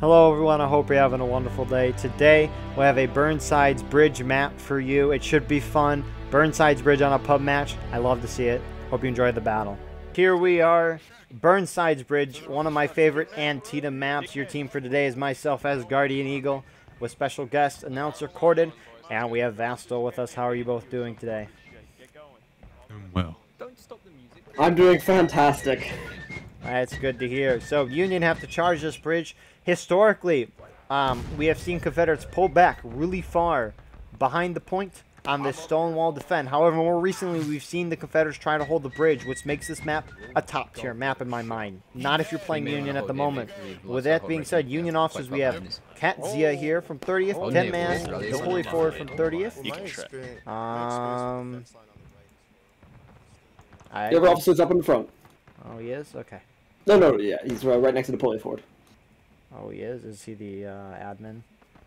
Hello everyone, I hope you're having a wonderful day. Today, we have a Burnsides Bridge map for you. It should be fun. Burnsides Bridge on a pub match. I love to see it. Hope you enjoyed the battle. Here we are, Burnsides Bridge, one of my favorite Antietam maps. Your team for today is myself as Asgardian Eagle, with special guest, announcer Corded, and we have Vastol with us. How are you both doing today? Doing well. I'm doing fantastic. That's good to hear. So Union have to charge this bridge. Historically, um, we have seen Confederates pull back really far behind the point on this Stonewall defend. However, more recently, we've seen the Confederates try to hold the bridge, which makes this map a top tier map in my mind. Not if you're playing Union at the moment. With that being said, Union officers, we have Katzia here from 30th, 10 man, the Holy Forward from 30th. Um, I, The other officer's up in the front. oh, he is? Okay. No, no, yeah, he's right next to the pulley ford. Oh, he is? Is he the uh, admin?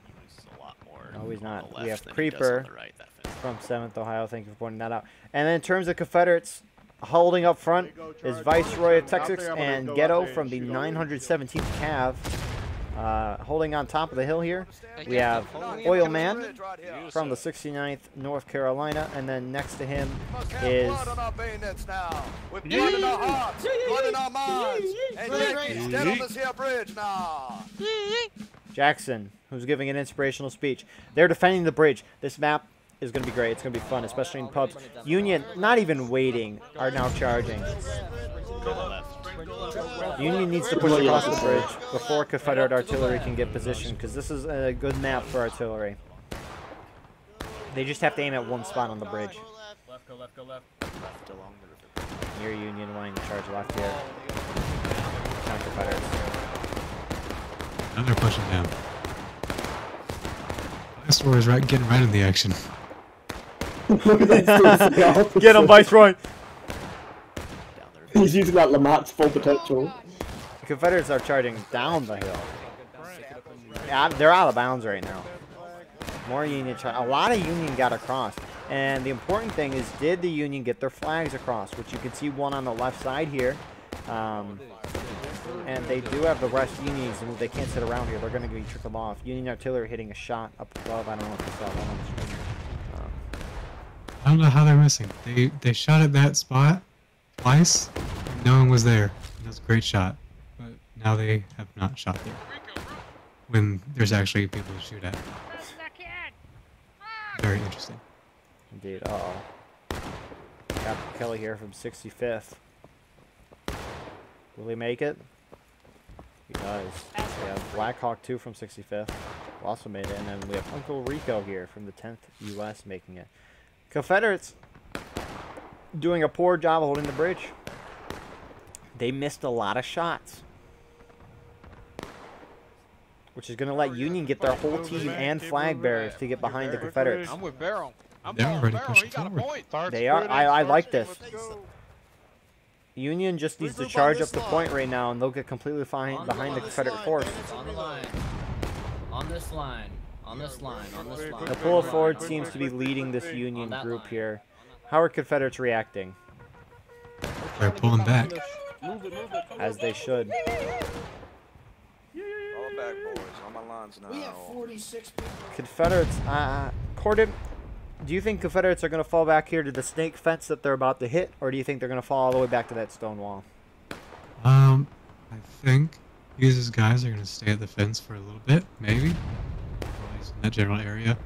He's a lot more No, he's not. We have than he does Creeper. right, from 7th Ohio. Thank you for pointing that out. And then in terms of Confederates, holding up front is Viceroy of Texas and Ghetto from the 917th Cav. Uh, holding on top of the hill here, we have Oil Man from the 69th North Carolina, and then next to him is blood on our bayonets now. With blood in our hearts, blood in our minds. And Yankees dead this here bridge now. Jackson, who's giving an inspirational speech. They're defending the bridge. This map is going to be great. It's going to be fun, especially in pubs. Union, not even waiting, are now charging. Union needs to push across the bridge before Confederate artillery can get positioned, because this is a good map for artillery. They just have to aim at one spot on the bridge. Left along the river. Near Union wanting to charge left here. Down Confederates. Now they're pushing down. Viceroy is right, getting right in the action. Look at that. still Get him, Viceroy! Down. He's using that LeMat's full potential. The Confederates are charging down the hill. Yeah, they're out of bounds right now. More Union, a lot of Union got across. And the important thing is, did the Union get their flags across? Which you can see one on the left side here. Um, and they do have the rest Unions, and they can't sit around here. They're going to be trickled off. Union artillery hitting a shot up above. I don't know if you saw that on the screen. I don't know how they're missing. They they shot at that spot twice, no one was there. That was a great shot. But now they have not shot there. When there's actually people to shoot at. Very interesting. Indeed. Uh oh. Captain Kelly here from 65th. Will he make it? He does. We have Blackhawk 2 from 65th. Also made it. And then we have Uncle Rico here from the 10th U.S. making it. Confederates doing a poor job holding the bridge. They missed a lot of shots. Which is going to let Union get their whole team and flag bearers to get behind the Confederates. I'm with Barrel. I'm They're following already Barrel. pushing He got a forward. point. They are. I, I like this. Union just needs to charge up the point right now, and they'll get completely fine behind the Confederate force. On the line. On this line. On this line. On this line. The pull forward seems to be leading this Union group here. How are Confederates reacting? They're pulling back. As they should. All back, boys. On my lines now. We have 46 people. Confederates, uh, Corded, do you think Confederates are going to fall back here to the snake fence that they're about to hit, or do you think they're going to fall all the way back to that stone wall? Um, I think these guys are gonna stay at the fence for a little bit, maybe. Or at least in that general area.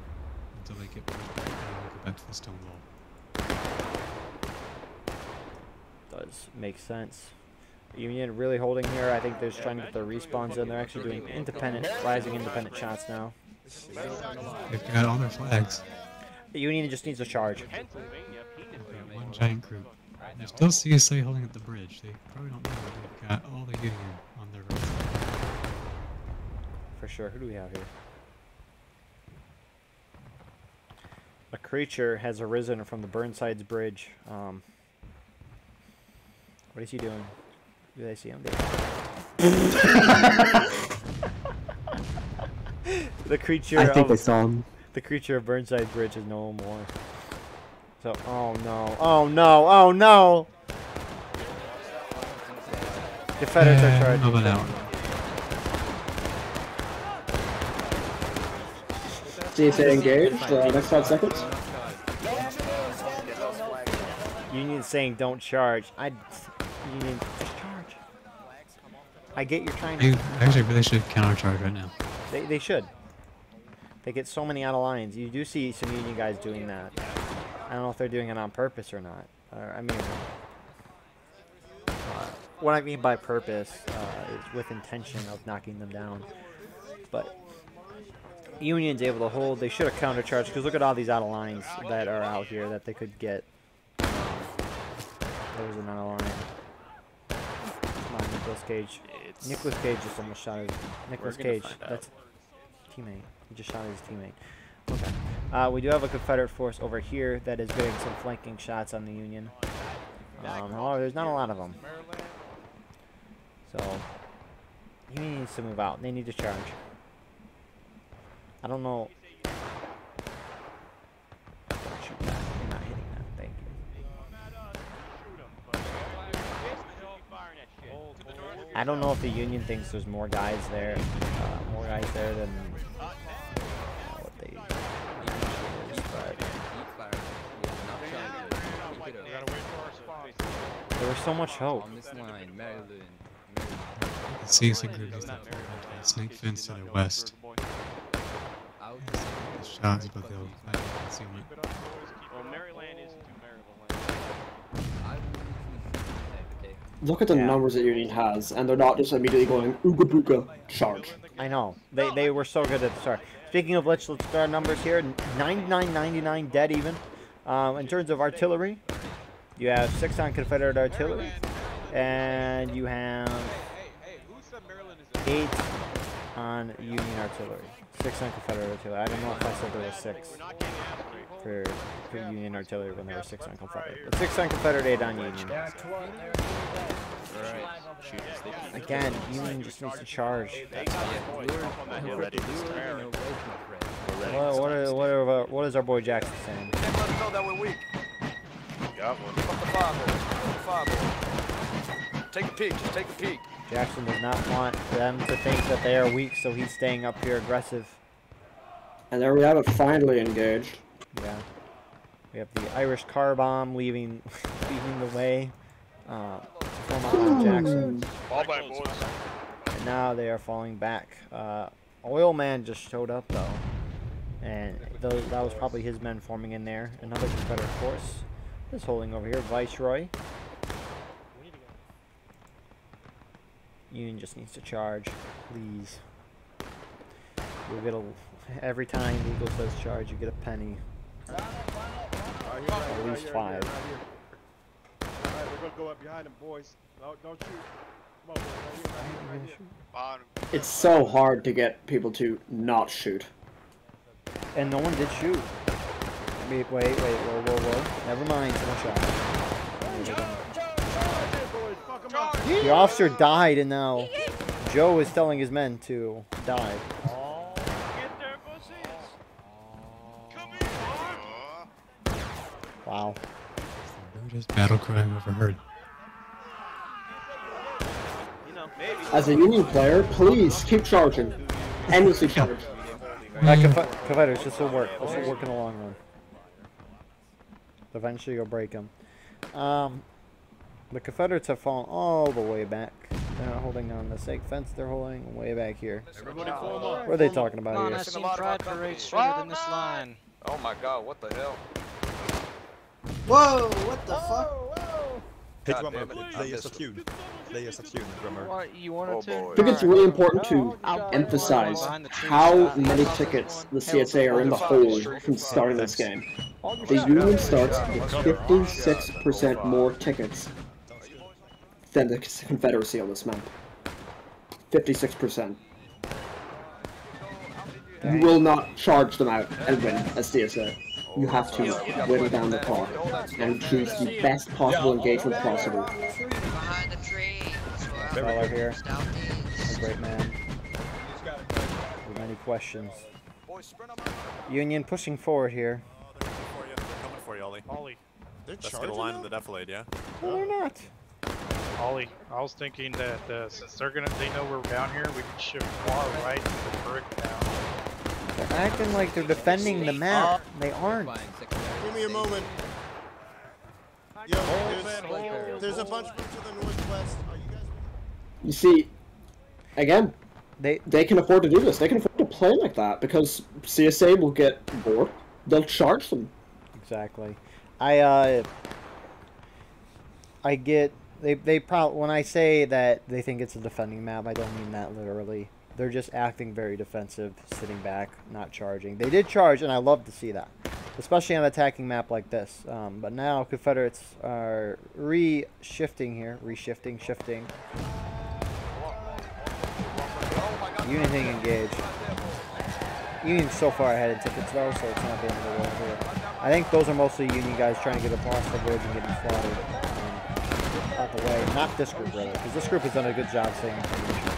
Until they get pushed back and go back to the stone wall. Does make sense. Union really holding here. I think they're just trying to get their respawns in. They're actually doing independent, rising independent shots now. They've got all their flags. The Union just needs a charge. One giant group. There's still CSA holding up the bridge. They probably don't know that they've got all the Union on their right. For sure. Who do we have here? A creature has arisen from the Burnsides Bridge. Um, what is he doing? Do they see him? They- the creature I think of they saw him. the creature of Burnside Bridge is no more. So, oh no, oh no, oh no! Confederates Uh, are I don't charging. know about that one. CSA engaged. For uh, next five seconds. Union saying don't charge. I Union just charge. I get you're trying They to. actually really should countercharge right now. They, they should. They get so many out of lines. You do see some Union guys doing that. I don't know if they're doing it on purpose or not. Or, I mean, uh, what I mean by purpose uh, is with intention of knocking them down. But Union's able to hold. They should have countercharged because look at all these out of lines that are out here that they could get. There's an out of line. Come on, Nicholas Cage. It's Nicholas Cage just almost shot his. Nicholas Cage. That's teammate. He just shot his teammate. Okay. Uh, we do have a Confederate force over here that is getting some flanking shots on the Union. Um, however, there's not a lot of them. So, Union needs to move out. They need to charge. I don't know. Don't shoot that. You're not hitting that. Thank you. I don't know if the Union thinks there's more guys there, uh, more guys there than uh, what they usually is, but there was so much hope. On this line, Maryland. The CSA group needs to a snake fence to the west. Out. The shots, but they'll find concealment. Well, Maryland is to Maryland. I. Look at the Yeah. numbers that Union has, and they're not just immediately going ooga booga charge. I know they they were so good at the start. Speaking of let's let's start numbers here. 99, 99 dead even. Um, in terms of artillery, you have six on Confederate artillery, and you have eight on Union artillery. Six on Confederate artillery. I don't know if I said there was six for, for Union artillery when there were six on Confederate. But six on Confederate, eight on Union. Again, Union just needs to charge. What, what, are, what, are, what is our boy Jackson saying? We're. Got one. Take a peek. Just take a peek. Jackson does not want them to think that they are weak, so he's staying up here aggressive. And there we have it, finally engaged. Yeah. We have the Irish car bomb leaving, leaving the way uh, from on Jackson. Ball back, boys. And now they are falling back. Uh, Oil Man just showed up though, and those, that was probably his men forming in there. Another Confederate force is holding over here. Viceroy. Union just needs to charge, please. You'll get a every time Eagle says charge, you get a penny. At least five. Alright, we're gonna go up behind them, boys. No, don't shoot. Come on, boys. Right here, right here, right here. It's so hard to get people to not shoot. And no one did shoot. Wait, wait, wait, whoa, whoa, whoa. Never mind, someone shot. Boys, fuck 'em up. The officer died, and now Joe is telling his men to die. Get there, pussies. Come. Wow. Weirdest battle cry I've ever heard. You know, maybe. As a Union player, please keep charging. Endlessly charge. That Conf- Confederates, this will work. This will work in the long run. Eventually, you'll break them. Um, the Confederates have fallen all the way back. They're not holding on the sake fence. They're holding way back here. Everybody form up. What are they talking about on, here? I've seen Pride Parade straighter than this line. Oh my god, what the hell? Whoa, what the fuck? Hey, Hey, God drummer, damn it, I play us a missed tune. Play us a tune, drummer. What, you wanted Oh to? boy. I think it's really important to I'll- emphasize Behind the trees. how many tickets the CSA are in the hole from starting this game. The Union starts with 56% more tickets than the Confederacy on this map. 56%. You will not charge them out and win as CSA. You have to whittle down the clock and choose the best possible engagement possible. Behind the tree. Fellow here. A great man. With many questions. Boys, sprint 'em up. Union pushing forward here. Oh, they're coming for you. They're coming for you, Ollie. Ollie, Let's get a line in the defilade, yeah? No, they're not. Ollie, I was thinking that uh, since they're gonna, they know we're down here, we can shift far right to the brick down. They're acting like they're defending the map. They aren't. Give me a moment. Yo, there's, there's a bunch to the northwest. Are you guys? You see, again, they they can afford to do this. They can afford to play like that because CSA will get bored. They'll charge them. Exactly. I uh I get they they probably when I say that they think it's a defending map, I don't mean that literally. They're just acting very defensive, sitting back, not charging. They did charge, and I love to see that, especially on an attacking map like this. Um, but now Confederates are re-shifting here, re-shifting, shifting. Union hitting engage. Union's so far ahead in tickets though, so it's not the end of the world here. I think those are mostly Union guys trying to get across the bridge and getting slaughtered out the way. Not this group, really, because this group has done a good job staying in position.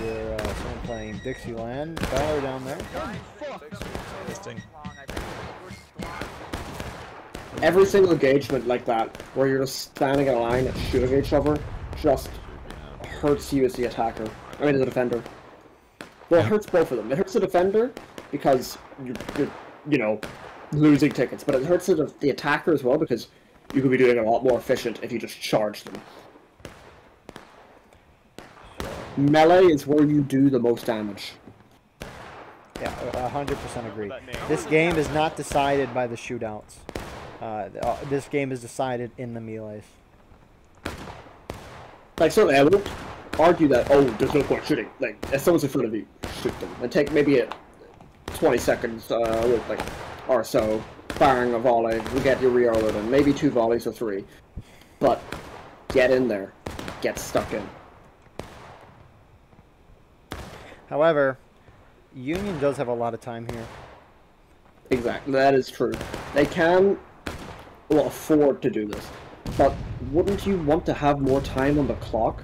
We're uh, someone playing Dixieland. Valor down there. Every single engagement like that, where you're just standing in a line and shooting each other, just hurts you as the attacker. I mean, as a defender. Well, it hurts both of them. It hurts the defender because you're, you're you know, losing tickets, but it hurts the, the attacker as well because you could be doing a lot more efficient if you just charge them. Melee is where you do the most damage. Yeah, a hundred percent agree. This game is not decided by the shootouts. Uh, uh, this game is decided in the melees. Like, certainly, I won't argue that, oh, there's no point shooting. Like, if someone's in front of you, shoot them. And take maybe a 20 seconds, uh, with, like, or so, firing a volley, we get your reload, and maybe two volleys or three. But, get in there. Get stuck in. However, Union does have a lot of time here. Exactly, that is true. They can, well, afford to do this. But wouldn't you want to have more time on the clock?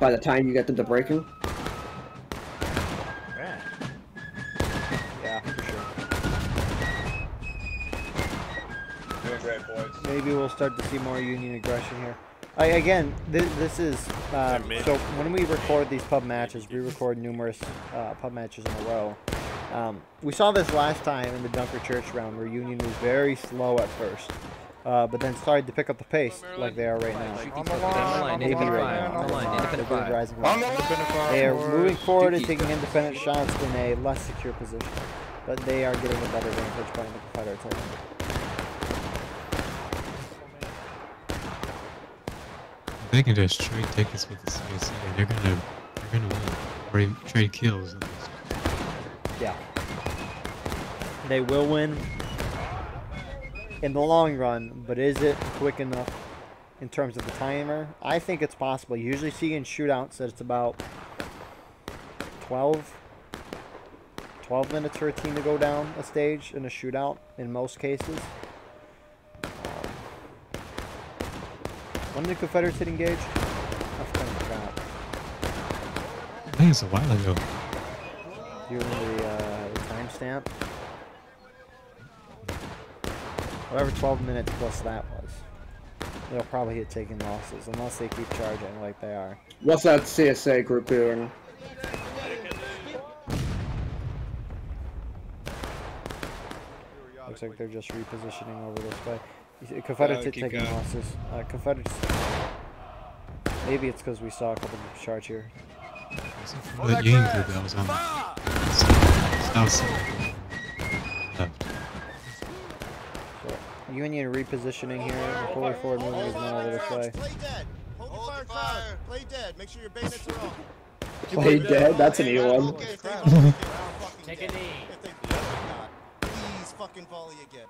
By the time you get into breaking? Maybe we'll start to see more Union aggression here. I, again, this, this is uh, so when we record these pub matches, we record numerous uh, pub matches in a row. Um, we saw this last time in the Dunker Church round where Union was very slow at first, uh, but then started to pick up the pace like they are right now. Maybe right now. They're rising On the up. They are moving forward and taking independent shots in a less secure position, but they are getting a better vantage point than the Confederates. I think. If they can just trade tickets with the CSA, they're gonna they're gonna win. Or trade kills. Yeah. They will win in the long run, but is it quick enough in terms of the timer? I think it's possible. Usually see in shootouts that it's about 12, 12 minutes for a team to go down a stage in a shootout in most cases. When did Confederates hit engage? I. I think it's a while ago. Do you remember the, uh, the timestamp? Whatever 12 minutes plus that was. They'll probably hit taking losses, unless they keep charging like they are. What's that CSA group doing? Looks like they're just repositioning over this way. You see, Confederates Uh, keep taking going. losses. Uh, Confederates... Maybe it's because we saw a couple of charge here. Well, that Union group that was on the south side. Left. So, Union repositioning here. Fully forward moving his men over this way. Play dead. Hold, the fire. Play dead. Make sure your bayonets are off. Play dead? That's an new one. If they volley again, Take a knee. If they my God. Please fucking volley again.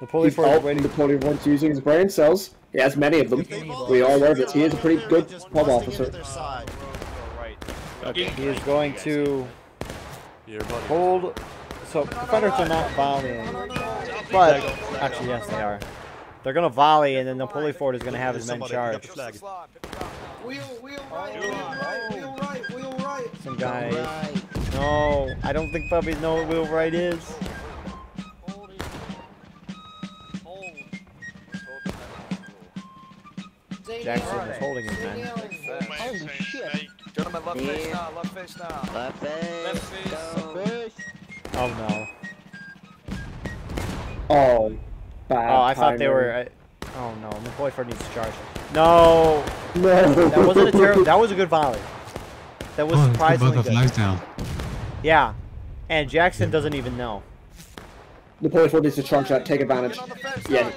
The pulley He's all the Napoleon wants using his brain cells. He has many of them. We all know that he is a pretty good pub officer. into their side. Okay, he is going to hold. So Confederates are not volleying, but actually yes they are. They're gonna volley, and then the pulley forward is gonna have his men Somebody pick up charge. the flag. Wheel, wheel right, wheel right, wheel right, wheel right. Some guy. No, I don't think puppies know what wheel right is. Jackson is holding his men. Oh, shit. Gentlemen, left face now, left face now. Left face. Left face. Oh no. Oh, bad. Oh, I thought they were. I, oh no, McCoyford needs to charge. No. No. That wasn't a terrible. That was a good volley. That was Oh, surprisingly both good. flags down. Yeah, and Jackson doesn't even know. Napoleon Ford needs to charge that, take advantage. Yeah,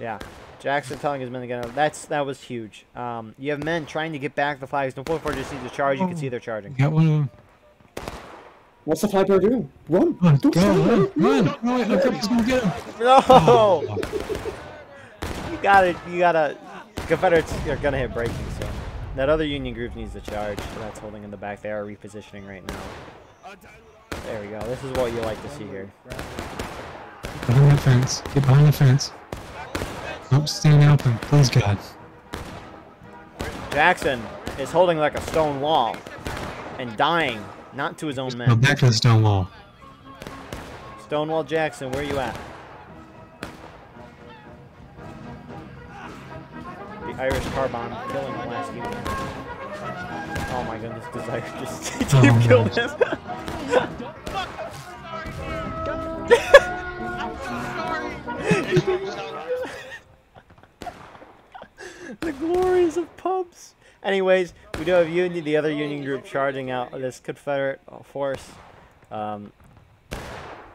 Yeah, Jackson telling his men to get out. That's that was huge. Um, you have men trying to get back the flags. No point for just needs to charge. You can see they're charging. Got one of them. what's the flag bearer doing? Run! Run, Don't go, stand there. run, run! Oh, wait, I'll grab this one, get him. No. You gotta, you gotta. Confederates are gonna hit breaking soon. That other Union group needs to charge. That's holding in the back. They are repositioning right now. There we go. This is what you like to see here. Behind that fence. Get behind the fence. Don't stand open, please God. Jackson is holding like a stone wall and dying, not to his own Go men. back to the stone wall. Stonewall Jackson, where are you at? The Irish car bomb killing the last Union. Oh my goodness, Desire just Oh, team no. killed him. The glories of pubs. Anyways, we do have Union, the other Union group charging out this Confederate uh, force. Um,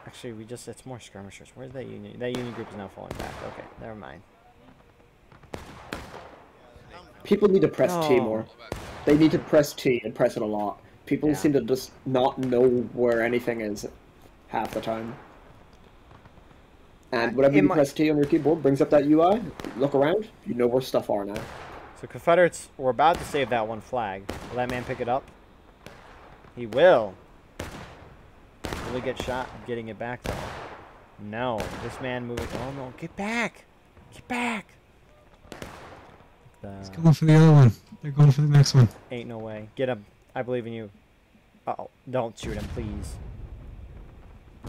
actually, we just, it's more skirmishers. Where's that Union? That Union group is now falling back. Okay, never mind. People need to press T more. They need to press T and press it a lot. People Yeah. seem to just not know where anything is half the time. And whenever In you my- press T on your keyboard, brings up that UI. Look around, you know where stuff are now. So Confederates were about to save that one flag. Will that man pick it up? He will. Will he get shot getting it back though? No. This man moving. Oh no! Get back! Get back! He's The, going for the other one. They're going for the next one. ain't no way. Get him. I believe in you. Uh oh! Don't shoot him, please.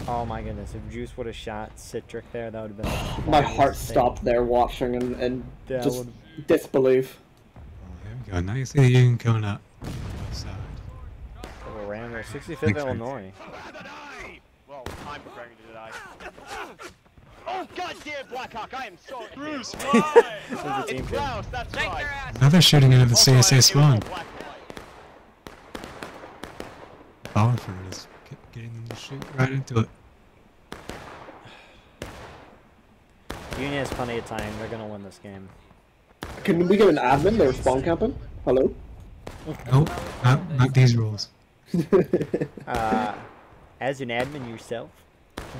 Oh my goodness! If Juice would have shot Citric there, that would have been. the My heart thing. stopped there watching and, and That just would've- disbelief. Oh, there we go. Now you see the Union coming up. Side. Little Randall, 65th Thanks. Illinois. Well, I'm preparing to die. Oh, goddamn Blackhawk, I am so. Bruce, This is a team It's. Klaus, that's right. Now they're shooting into the Also, CSA spawn. beautiful, Black- Ballerford is get- getting them to shoot right into it. Union has plenty of time. They're gonna win this game. Can we get an admin? They're spawn camping. Hello. Nope, not, not these rules. Uh, as an admin yourself,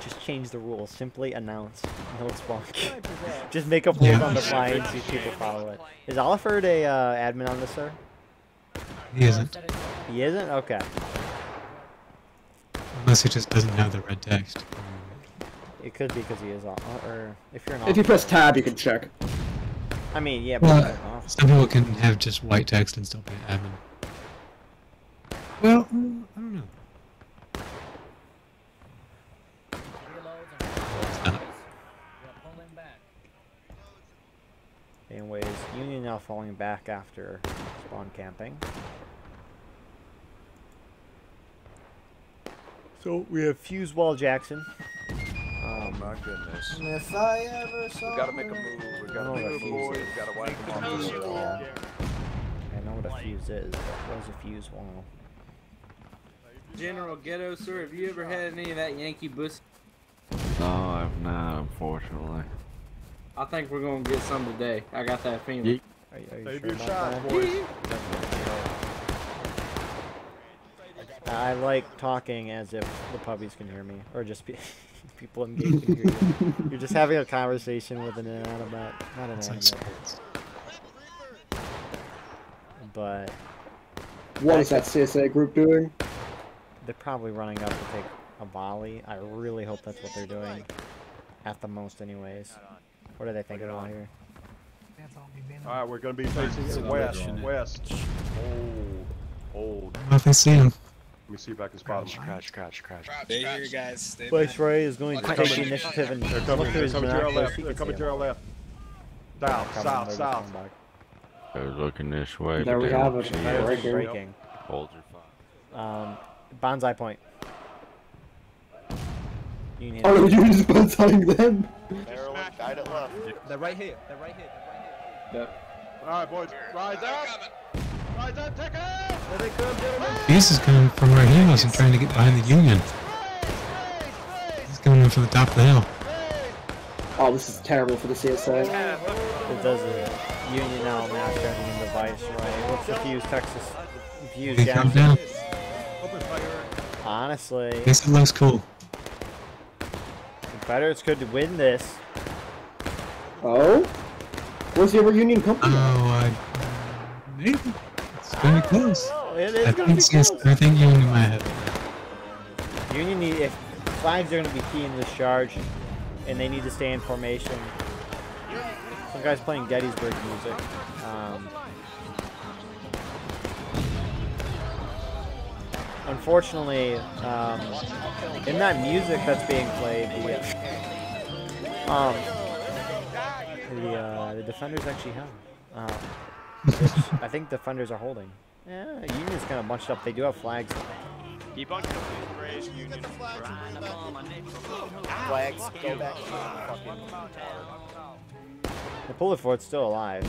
just change the rules. Simply announce no spawn. just make up rules Yeah. on the fly and see if people follow it. Is Oliferd a uh, admin on this, sir? He isn't. He isn't. Okay. Unless he just doesn't have the red text. It could be because he is off. Or if you're an If you press tab, you can check. I mean, yeah, but Well, if you're off- some people can have just white text and still be an admin. Well, mm, I don't know. Anyways, Union now falling back after spawn camping. So we have Fuse Wall Jackson. Oh my goodness. If I ever saw We gotta make a move. We gotta oh, make know a what a move, fuse is. We gotta wipe them off Fuse the wall. I know what a fuse is, but what is a fuse wall? General Ghetto, sir, have you ever had any of that Yankee Buss? No, I've not, unfortunately. I think we're gonna get some today. I got that feeling. Yeet. Are, you- are you Save sure your shot, boys. I like talking as if the puppies can hear me, or just be, people in game can hear you. You're just having a conversation with an inanimate, not an It's like inanimate, sports. but What is that CSA group doing? they're probably running up to take a volley. I really hope that's what they're doing, at the most, anyways. What are they thinking about here? Alright, we're gonna be facing west. West. Oh, hold. Well, if they see him, Let me see if I can spot him. Crouch, crouch, crouch. Stay here, guys. Stay Vice back. Ray is going to They're take the initiative and They're look coming, through they're his coming to our left. They're coming to them. our left. They're South, south, they're south. They're looking this way. There we have it. They're breaking. Hold your fire. Um, bonsai point. Union. Oh, you just bonsaiing them. Maryland, guide it left. They're right here. They're right here. They're right here. Alright, boys. Rise up, take it! There they come, gentlemen. Peace is coming from where he was and trying to get behind the Union. He's coming in from the top of the hill. Oh, this is terrible for the CSA. It does it. Union now now turning into Vice, right? What's the fuse, Texas? Fuse They come Jackson. down. Honestly, This looks cool. Confederates could win this. Oh? Where's the other Union company? Oh, I, maybe. It's very close. It is I gonna think, be close. I think Union might have. Union need if flags are going to be key in this charge, and they need to stay in formation. Some guys playing Gettysburg music. Um, unfortunately, um, in that music that's being played, the um, the, uh, the defenders actually have. Uh, which I think defenders are holding. Yeah, Union's kind of bunched up. They do have flags. Keep on coming, praise Union. Flags, go back to the fucking The Puller Fort's still alive.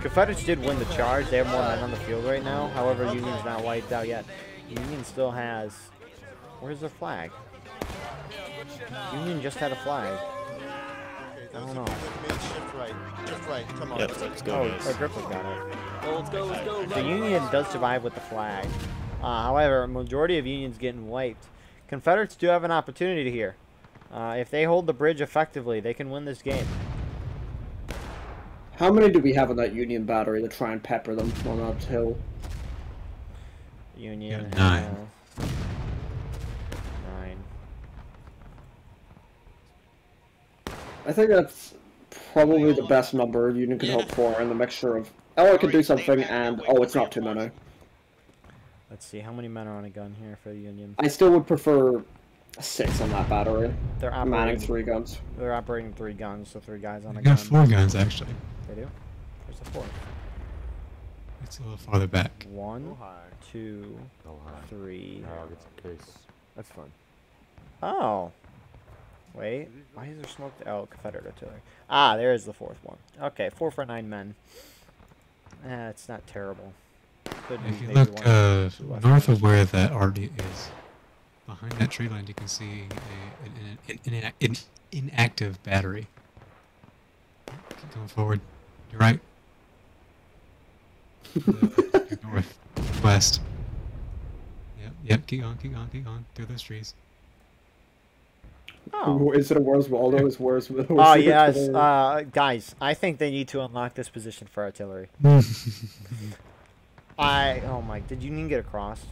Confederates did win the charge. They have more men on the field right now. However, Union's not wiped out yet. Union still has... Where's their flag? Union just had a flag. I don't know. Shift right. Shift right. Come on. Yep, let's go, Oh, guys. oh Gripper's got it. Oh, let's go, let's go. The Union does survive with the flag. Uh, however, a majority of Union's getting wiped. Confederates do have an opportunity here. Uh, if they hold the bridge effectively, they can win this game. How many do we have on that Union battery to try and pepper them on that hill? Union nine. has nine. I think that's probably the best number Union can hope for in the mixture of, oh, it can do something, and, oh, it's not too many. Let's see, how many men are on a gun here for the Union? I still would prefer six on that battery. They're Manning operating three guns. They're operating three guns, so three guys on a I gun. got four guns, actually. They do. Where's the fourth? It's a little farther back. One, two, three. Oh, That's fun. Oh. Wait. Why is there smoke? Oh, Confederate artillery. Ah, there is the fourth one. Okay, four for nine men. Eh, it's not terrible. Could If you look uh, north of where that RD is, behind that tree line, you can see a, an, an, an, an inactive battery. Keep going forward. You're right. North, west. Yep, yep. Keep on, keep on, keep on through those trees. Oh. Is it a Where's Waldo? Is Where's Where's Oh yes, uh, guys. I think they need to unlock this position for artillery. I oh my! Did Union get across?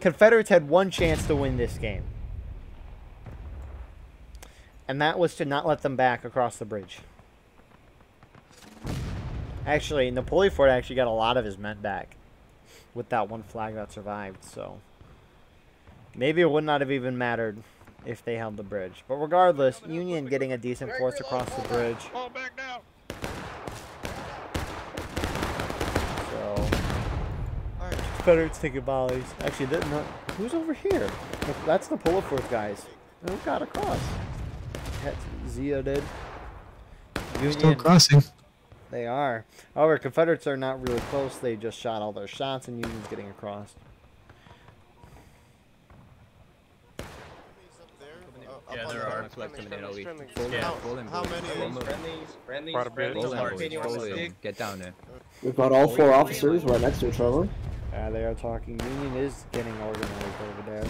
Confederates had one chance to win this game, and that was to not let them back across the bridge. Actually, Napoleon Fort actually got a lot of his men back with that one flag that survived. So maybe it would not have even mattered if they held the bridge. But regardless, Union getting a decent force across the bridge. Fall back now. So, Confederates taking volleys. Actually, that not, who's over here? That's the pull force guys. Who got across? That's Zia did. Still crossing. They are. However, Confederates are not really close. They just shot all their shots, and Union's getting across. Yeah, there are. How- how many- Friendlies, Quite a bit. friendlies, Roll friendlies, numbers. friendlies. Get down there. We've got all four officers right next to each other. Uh, they are talking. Union is getting organized over there.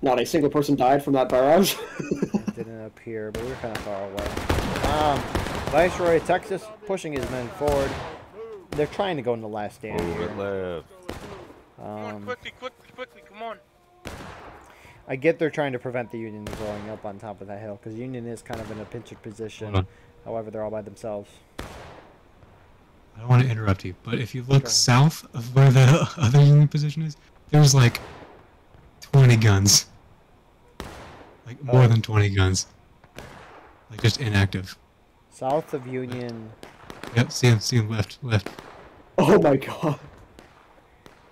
Not a single person died from that barrage. It didn't appear, but we were kind of far away. Um, Viceroy Texas pushing his men forward. They're trying to go in the last stand Move here. left. Um, Quickly, quickly, quickly, come on. I get they're trying to prevent the Union from going up on top of that hill because Union is kind of in a pincher position. However, they're all by themselves. I don't want to interrupt you, but if you look south of where the other Union position is, there's like 20 guns. Like more Oh. than 20 guns. Like just inactive. South of Union. Yep, see him, see him left, left. Oh my god.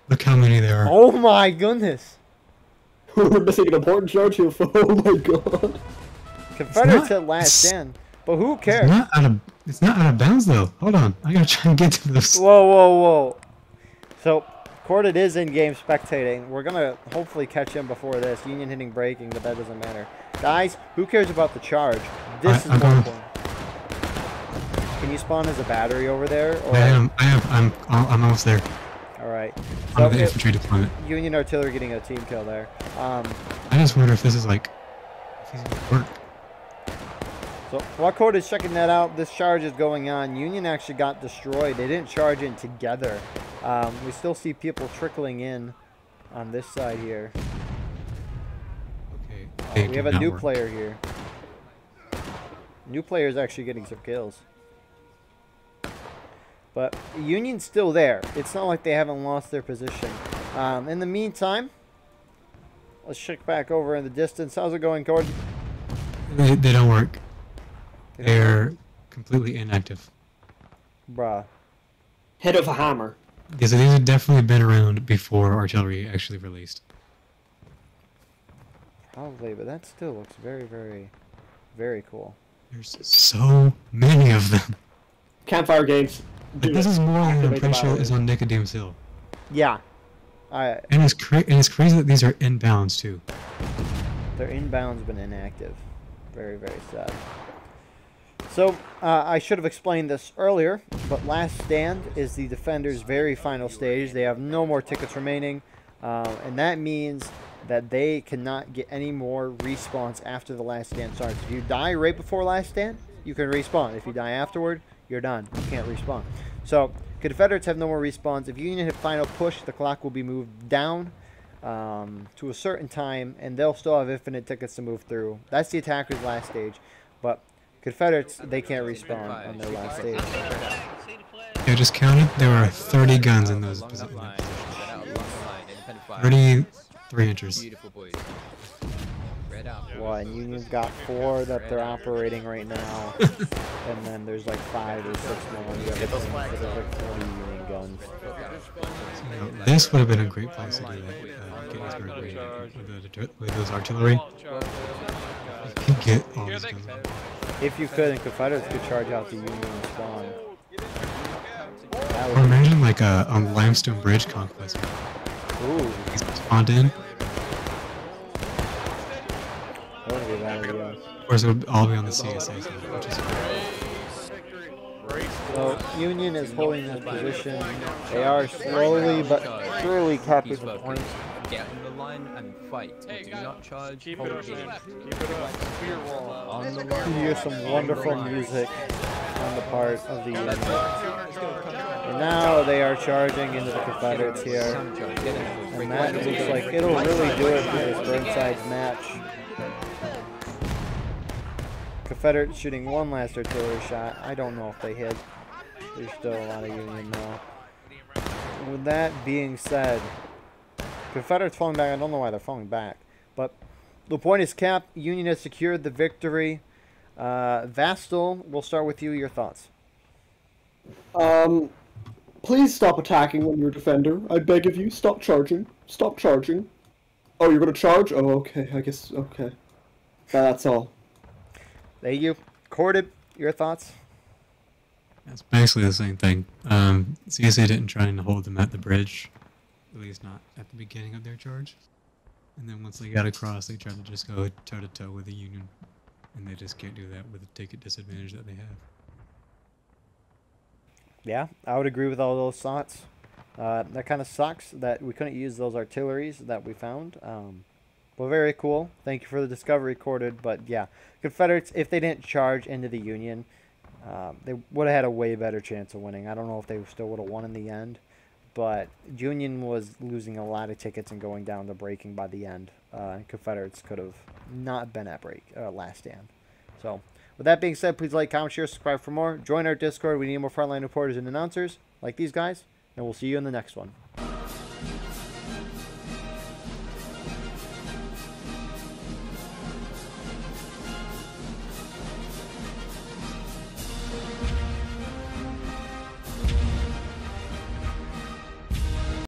Look how many there are. Oh my goodness. We're missing an important charge here. Oh my god. Confederates not- at last it's- stand. But who It's cares? not out of it's not out of bounds though. Hold on, I gotta try and get to this. Whoa, whoa, whoa. So, Corded is in game spectating. We're going to hopefully catch him before this. Union hitting breaking, but that doesn't matter. Guys, who cares about the charge? This I- is more important. Can you spawn as a battery over there? Or... I am, I have, I'm, I'm almost there. All right. So the infantry deployment. Union artillery getting a team kill there. Um, I just wonder if this is like, if work. So while Code is checking that out, this charge is going on. Union actually got destroyed. They didn't charge in together. Um, we still see people trickling in on this side here. Okay. Uh, they we have a new work. player here. New player is actually getting some kills. But Union's still there. It's not like they haven't lost their position. Um, in the meantime, let's check back over in the distance. How's it going, Cord? They, they don't work. They don't They're completely inactive. Bruh. Head of a hammer. Yeah, so these have definitely been around before artillery actually released. Probably, but that still looks very, very, very cool. There's so many of them. Campfire games. Like, this is more than I'm the pretty sure battery. is on Nicodemus Hill. Yeah. I, And it's cra- and it's crazy that these are inbounds too. Their inbound's been inactive. Very, very sad. So, uh, I should have explained this earlier, but Last Stand is the Defenders' very final stage. They have no more tickets remaining, uh, and that means that they cannot get any more respawns after the Last Stand starts. If you die right before Last Stand, you can respawn. If you die afterward, you're done. You can't respawn. So, Confederates have no more respawns. If Union hit final push, the clock will be moved down um, to a certain time, and they'll still have infinite tickets to move through. That's the attackers' last stage, but Confederates they can't respawn on their last stage. I just counted. There were 30 guns in those positions. 33 inches. One boys. Red out. Well, and Union's got four that they're operating right now, and then there's like five or six more. You have those like 40 Union guns. You know, this would have been a great place to do that. Uh, Gettysburg with, with those artillery. You could get all these guns. If you could, and Confederates could charge out the Union spawn. Or imagine like a, a limestone bridge conquest. be, ooh, These spawned in. that would be a bad idea. Of course, it would all be on the CSA side, which is So Union is holding this position. They are slowly but surely capping the point. Get in the line and fight. Do not charge. Keep hold it up, game. man. Keep it up. Spear wall. On the You line. Hear some wonderful music on the part of the Union. And now they are charging into the Confederates here. And that looks like it'll really do it for this Burnside's match. Confederates shooting one last artillery shot. I don't know if they hit. There's still a lot of Union now. With that being said, Confederates falling back. I don't know why they're falling back. But the point is capped. Union has secured the victory. Uh, Vastol, we'll start with you. Your thoughts. Um, please stop attacking when you're a defender. I beg of you, stop charging. Stop charging. Oh, you're gonna charge? Oh, okay. I guess. Okay. That's all. Thank you. Corded, your thoughts? It's basically the same thing. Um, CSA didn't try and hold them at the bridge, at least not at the beginning of their charge. And then once they got across, they tried to just go toe to toe with the Union, and they just can't do that with the ticket disadvantage that they have. Yeah, I would agree with all those thoughts. Uh, that kind of sucks that we couldn't use those artilleries that we found. Um, but very cool. Thank you for the discovery, Corded. But yeah, Confederates, if they didn't charge into the Union, um, they would have had a way better chance of winning. I don't know if they still would have won in the end, but Union was losing a lot of tickets and going down to breaking by the end. Uh, Confederates could have not been at break uh, last stand. So With that being said, please like, comment, share, subscribe for more. Join our Discord. We need more frontline reporters and announcers like these guys. And we'll see you in the next one.